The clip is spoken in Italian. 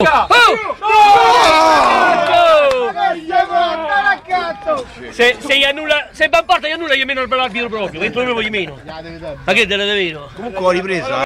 Oh! Se, se gli annulla, se Bamparta gli annulla gli meno il arbitro proprio, che proprio gli meno. Ma che te delle davvero? Comunque ho ripresa.